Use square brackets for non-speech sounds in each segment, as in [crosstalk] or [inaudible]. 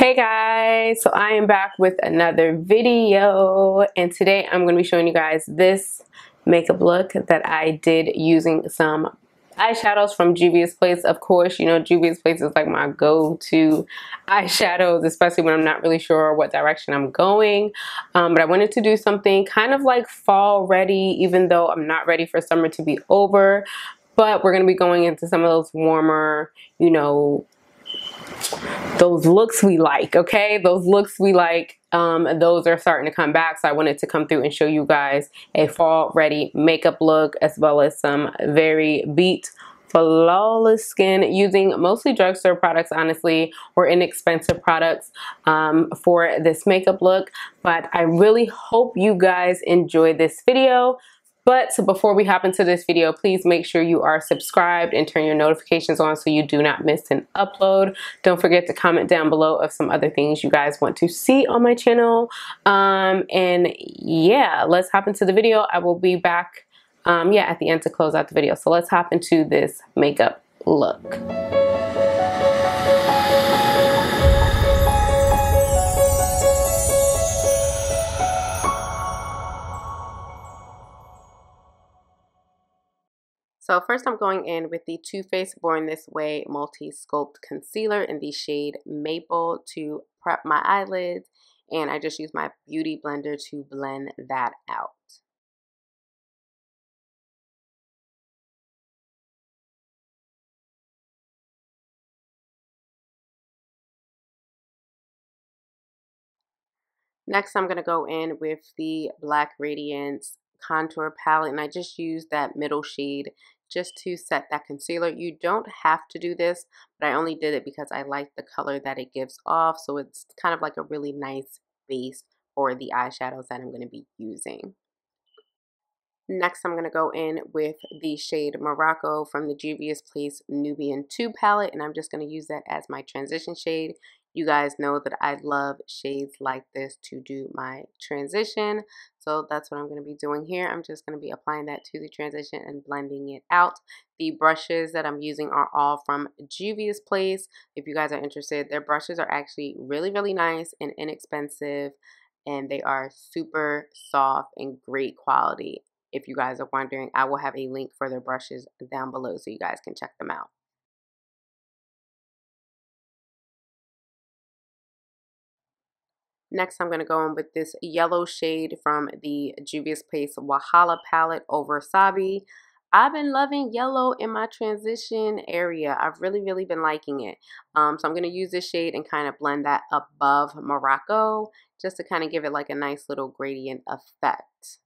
Hey guys, so I am back with another video and today I'm going to be showing you guys this makeup look that I did using some eyeshadows from Juvia's Place. Of course, you know Juvia's Place is like my go-to eyeshadows, especially when I'm not really sure what direction I'm going. Um, but I wanted to do something kind of like fall ready, even though I'm not ready for summer to be over. But we're going to be going into some of those warmer, you know, those looks we like, okay? Those looks we like, um, those are starting to come back. So I wanted to come through and show you guys a fall ready makeup look as well as some very beat flawless skin using mostly drugstore products honestly or inexpensive products um, for this makeup look but I really hope you guys enjoy this video but before we hop into this video, please make sure you are subscribed and turn your notifications on so you do not miss an upload. Don't forget to comment down below of some other things you guys want to see on my channel. Um, and yeah, let's hop into the video. I will be back, um, yeah, at the end to close out the video. So let's hop into this makeup look. So first I'm going in with the Too Faced Born This Way Multi Sculpt Concealer in the shade Maple to prep my eyelids. And I just use my Beauty Blender to blend that out. Next, I'm going to go in with the Black Radiance contour palette and I just use that middle shade just to set that concealer. You don't have to do this, but I only did it because I like the color that it gives off. So it's kind of like a really nice base for the eyeshadows that I'm going to be using. Next, I'm going to go in with the shade Morocco from the Juvia's Place Nubian 2 palette, and I'm just going to use that as my transition shade. You guys know that I love shades like this to do my transition. So that's what I'm going to be doing here. I'm just going to be applying that to the transition and blending it out. The brushes that I'm using are all from Juvia's Place. If you guys are interested, their brushes are actually really, really nice and inexpensive. And they are super soft and great quality. If you guys are wondering, I will have a link for their brushes down below so you guys can check them out. Next, I'm going to go in with this yellow shade from the Juvia's Place Wahala palette Oversabi. I've been loving yellow in my transition area. I've really, really been liking it. Um, so I'm going to use this shade and kind of blend that above Morocco just to kind of give it like a nice little gradient effect.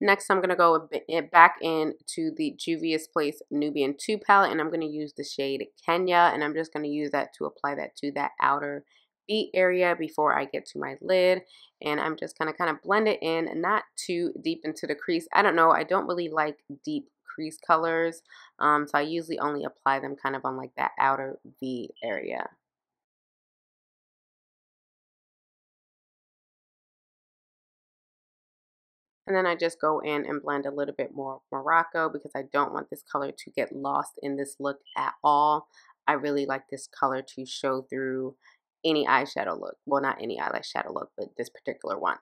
Next, I'm going to go back into the Juvia's Place Nubian 2 palette and I'm going to use the shade Kenya and I'm just going to use that to apply that to that outer feet area before I get to my lid and I'm just gonna kind of blend it in not too deep into the crease I don't know I don't really like deep crease colors um, so I usually only apply them kind of on like that outer V area And then I just go in and blend a little bit more Morocco because I don't want this color to get lost in this look at all. I really like this color to show through any eyeshadow look. Well, not any eyelash shadow look, but this particular one.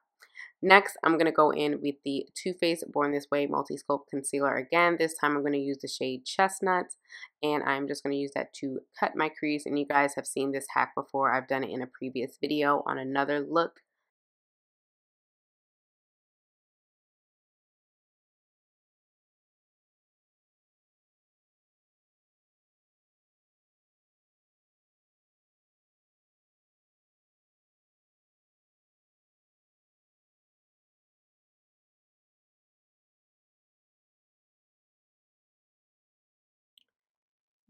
Next, I'm going to go in with the Too Faced Born This Way Multi Sculpt Concealer again. This time I'm going to use the shade Chestnut, and I'm just going to use that to cut my crease. And you guys have seen this hack before. I've done it in a previous video on another look.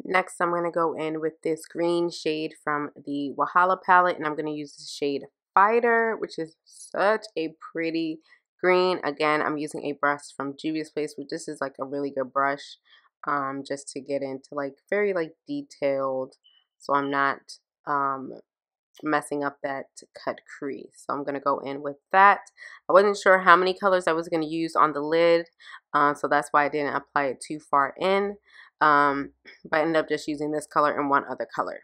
Next, I'm going to go in with this green shade from the Wahala palette, and I'm going to use the shade Fighter, which is such a pretty green. Again, I'm using a brush from Juvia's Place, which this is like a really good brush um, just to get into like very like detailed, so I'm not um, messing up that cut crease. So I'm going to go in with that. I wasn't sure how many colors I was going to use on the lid, uh, so that's why I didn't apply it too far in um, but I ended up just using this color and one other color.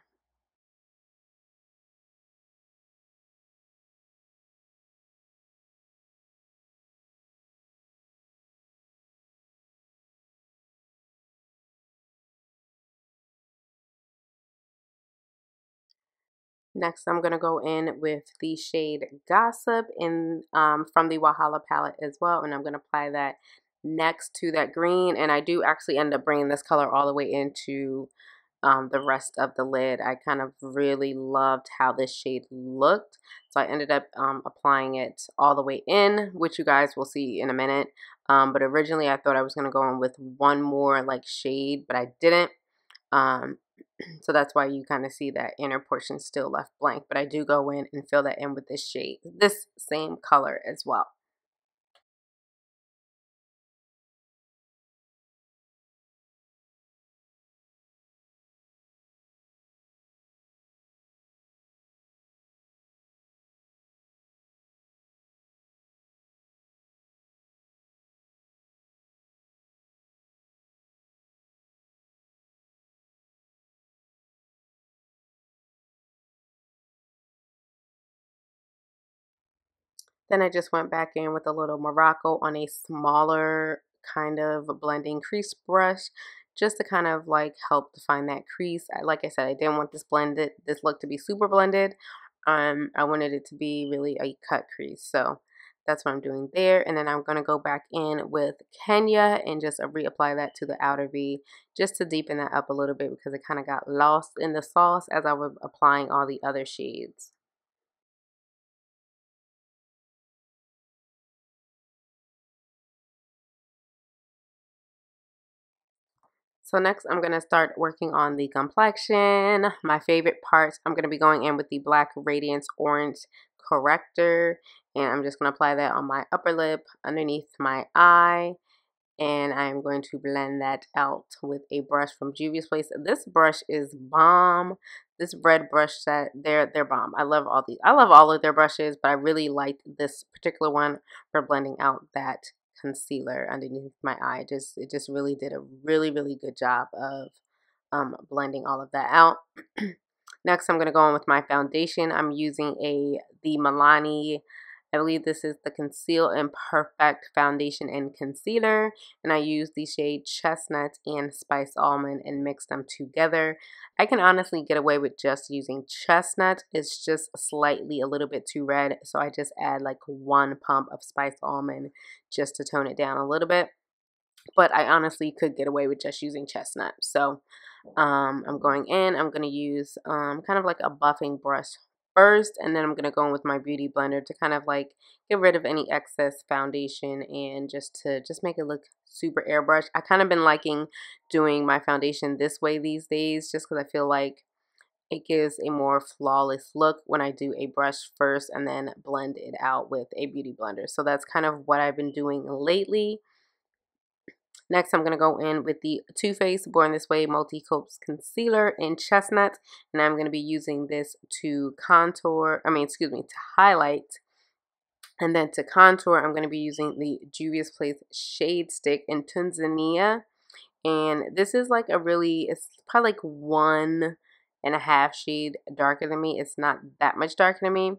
Next, I'm going to go in with the shade Gossip in um, from the Wahala palette as well, and I'm going to apply that next to that green. And I do actually end up bringing this color all the way into um, the rest of the lid. I kind of really loved how this shade looked. So I ended up um, applying it all the way in, which you guys will see in a minute. Um, but originally I thought I was going to go in with one more like shade, but I didn't. Um, [clears throat] so that's why you kind of see that inner portion still left blank. But I do go in and fill that in with this shade, this same color as well. Then I just went back in with a little Morocco on a smaller kind of blending crease brush just to kind of like help define that crease. Like I said, I didn't want this blended, this look to be super blended. Um, I wanted it to be really a cut crease. So that's what I'm doing there. And then I'm going to go back in with Kenya and just reapply that to the outer V just to deepen that up a little bit because it kind of got lost in the sauce as I was applying all the other shades. So next I'm going to start working on the complexion. My favorite parts, I'm going to be going in with the Black Radiance Orange Corrector. And I'm just going to apply that on my upper lip, underneath my eye. And I'm going to blend that out with a brush from Juvia's Place. This brush is bomb. This red brush set, they're, they're bomb. I love all these. I love all of their brushes, but I really like this particular one for blending out that concealer underneath my eye. Just It just really did a really, really good job of um, blending all of that out. [clears throat] Next, I'm going to go on with my foundation. I'm using a the Milani I believe this is the Conceal and Perfect Foundation and Concealer. And I use the shade Chestnut and Spice Almond and mix them together. I can honestly get away with just using Chestnut. It's just slightly a little bit too red. So I just add like one pump of Spice Almond just to tone it down a little bit. But I honestly could get away with just using Chestnut. So um, I'm going in. I'm going to use um, kind of like a buffing brush first and then I'm going to go in with my beauty blender to kind of like get rid of any excess foundation and just to just make it look super airbrush. I kind of been liking doing my foundation this way these days just because I feel like it gives a more flawless look when I do a brush first and then blend it out with a beauty blender. So that's kind of what I've been doing lately. Next, I'm going to go in with the Too Faced Born This Way Multi-Coat Concealer in Chestnut. And I'm going to be using this to contour, I mean, excuse me, to highlight. And then to contour, I'm going to be using the Juvia's Place Shade Stick in Tanzania. And this is like a really, it's probably like one and a half shade darker than me. It's not that much darker than me.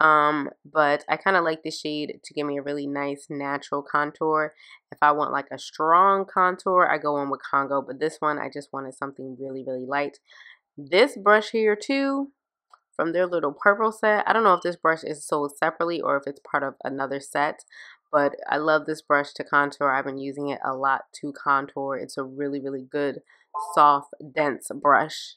Um, but I kind of like the shade to give me a really nice natural contour. If I want like a strong contour, I go in with Congo, but this one, I just wanted something really, really light. This brush here too, from their little purple set, I don't know if this brush is sold separately or if it's part of another set, but I love this brush to contour. I've been using it a lot to contour. It's a really, really good, soft, dense brush.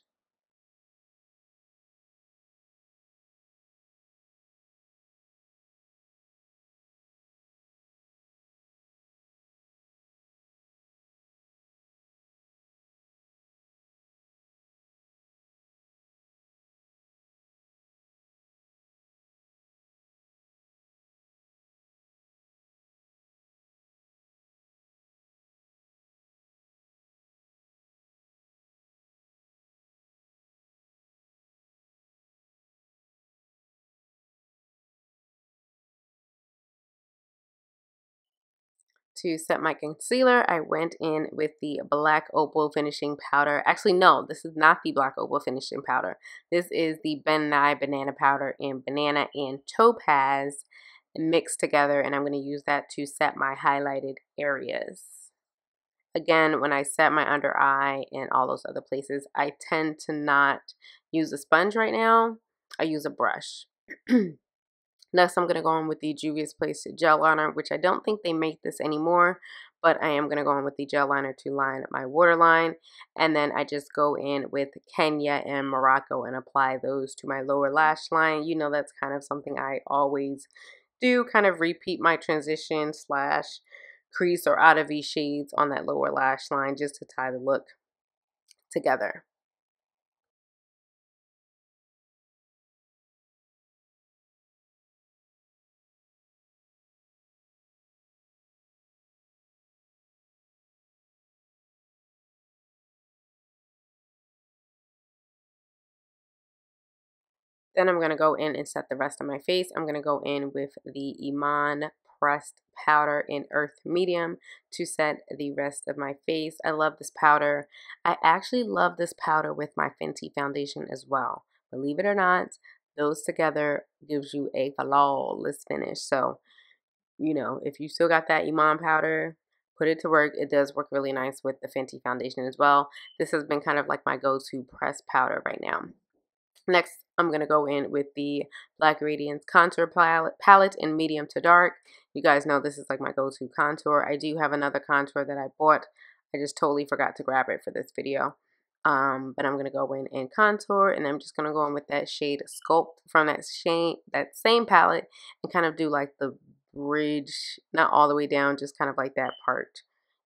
To set my concealer, I went in with the Black Opal Finishing Powder. Actually, no, this is not the Black Opal Finishing Powder. This is the Ben Nye Banana Powder in Banana and Topaz mixed together, and I'm going to use that to set my highlighted areas. Again, when I set my under eye and all those other places, I tend to not use a sponge right now. I use a brush. [clears throat] Next, I'm going to go on with the Juvia's Place gel liner, which I don't think they make this anymore, but I am going to go on with the gel liner to line my waterline. And then I just go in with Kenya and Morocco and apply those to my lower lash line. You know, that's kind of something I always do, kind of repeat my transition slash crease or out of V shades on that lower lash line just to tie the look together. Then I'm going to go in and set the rest of my face. I'm going to go in with the Iman pressed powder in earth medium to set the rest of my face. I love this powder. I actually love this powder with my Fenty foundation as well. Believe it or not, those together gives you a flawless finish. So, you know, if you still got that Iman powder, put it to work. It does work really nice with the Fenty foundation as well. This has been kind of like my go-to pressed powder right now. Next, I'm going to go in with the Black Radiance Contour Palette in medium to dark. You guys know this is like my go-to contour. I do have another contour that I bought. I just totally forgot to grab it for this video. Um, but I'm going to go in and contour and I'm just going to go in with that shade Sculpt from that shade, that same palette and kind of do like the bridge, not all the way down, just kind of like that part,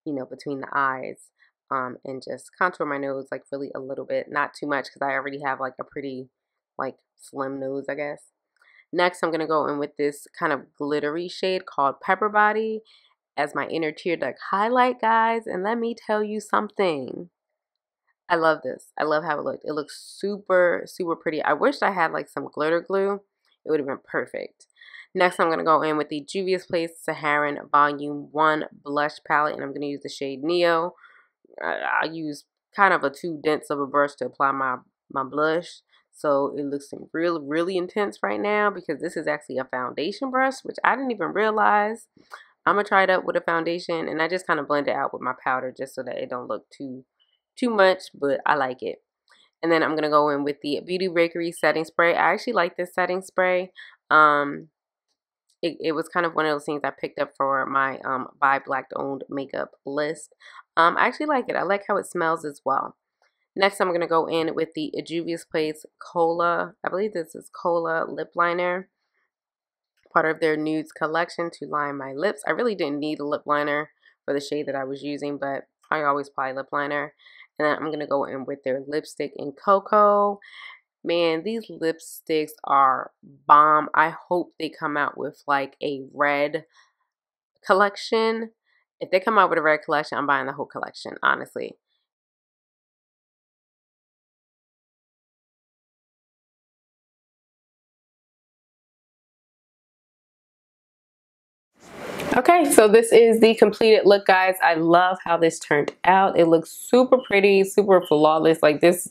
you know, between the eyes um, and just contour my nose like really a little bit, not too much because I already have like a pretty like slim nose, I guess. Next, I'm going to go in with this kind of glittery shade called Pepper Body as my inner tear duct highlight, guys. And let me tell you something. I love this. I love how it looked. It looks super, super pretty. I wish I had like some glitter glue. It would have been perfect. Next, I'm going to go in with the Juvia's Place Saharan Volume 1 Blush Palette. And I'm going to use the shade Neo. I, I use kind of a too dense of a brush to apply my, my blush. So it looks real, really intense right now because this is actually a foundation brush, which I didn't even realize. I'm to try it up with a foundation and I just kind of blend it out with my powder just so that it don't look too, too much, but I like it. And then I'm to go in with the Beauty Bakery setting spray. I actually like this setting spray. Um, it, it was kind of one of those things I picked up for my um, buy black owned makeup list. Um, I actually like it. I like how it smells as well. Next, I'm going to go in with the Juvia's Place Kola. I believe this is Kola Lip Liner. Part of their nudes collection to line my lips. I really didn't need a lip liner for the shade that I was using, but I always apply lip liner. And then I'm going to go in with their lipstick in Cocoa. Man, these lipsticks are bomb. I hope they come out with like a red collection. If they come out with a red collection, I'm buying the whole collection, honestly. Okay, so this is the completed look, guys. I love how this turned out. It looks super pretty, super flawless. Like this,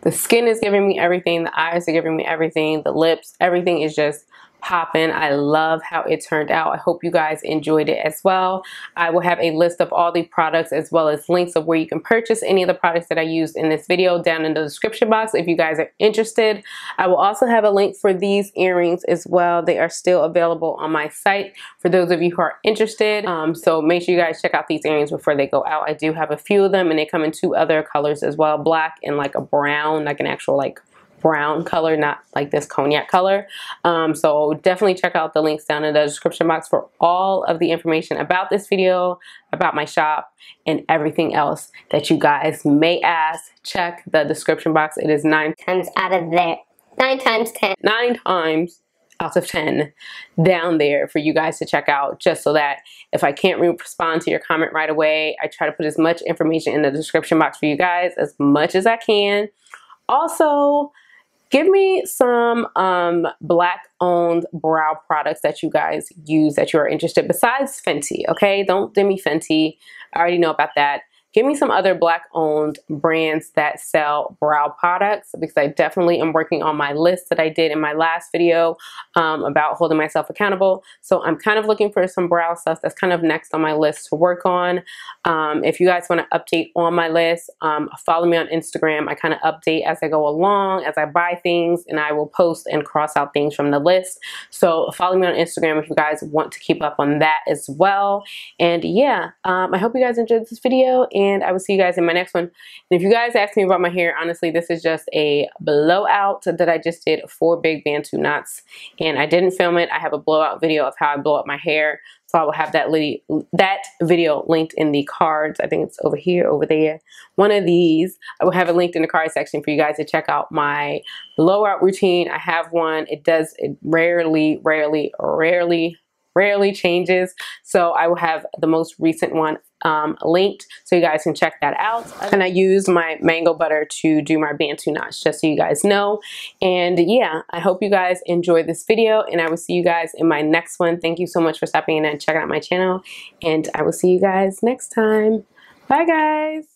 the skin is giving me everything. The eyes are giving me everything. The lips, everything is just popping. I love how it turned out. I hope you guys enjoyed it as well. I will have a list of all the products as well as links of where you can purchase any of the products that I used in this video down in the description box if you guys are interested. I will also have a link for these earrings as well. They are still available on my site for those of you who are interested. Um, so make sure you guys check out these earrings before they go out. I do have a few of them and they come in two other colors as well, black and like a brown, like an actual like brown color, not like this cognac color. Um, so definitely check out the links down in the description box for all of the information about this video, about my shop, and everything else that you guys may ask. Check the description box. It is nine times out of there. Nine times ten. Nine times out of 10 down there for you guys to check out just so that if I can't respond to your comment right away, I try to put as much information in the description box for you guys as much as I can. Also, Give me some um, black owned brow products that you guys use that you are interested besides Fenty, okay? Don't give me Fenty. I already know about that. Give me some other black owned brands that sell brow products because I definitely am working on my list that I did in my last video um, about holding myself accountable. So I'm kind of looking for some brow stuff that's kind of next on my list to work on. Um, if you guys want to update on my list, um, follow me on Instagram. I kind of update as I go along, as I buy things, and I will post and cross out things from the list. So follow me on Instagram if you guys want to keep up on that as well. And yeah, um, I hope you guys enjoyed this video and I will see you guys in my next one. And if you guys ask me about my hair, honestly, this is just a blowout that I just did for Big Bantu Knots. And I didn't film it. I have a blowout video of how I blow up my hair. So I will have that, that video linked in the cards. I think it's over here, over there. One of these. I will have it linked in the card section for you guys to check out my blowout routine. I have one. It does, it rarely, rarely, rarely rarely changes. So I will have the most recent one um, linked so you guys can check that out. And I use my mango butter to do my Bantu knots just so you guys know. And yeah, I hope you guys enjoyed this video and I will see you guys in my next one. Thank you so much for stopping in and checking out my channel and I will see you guys next time. Bye guys.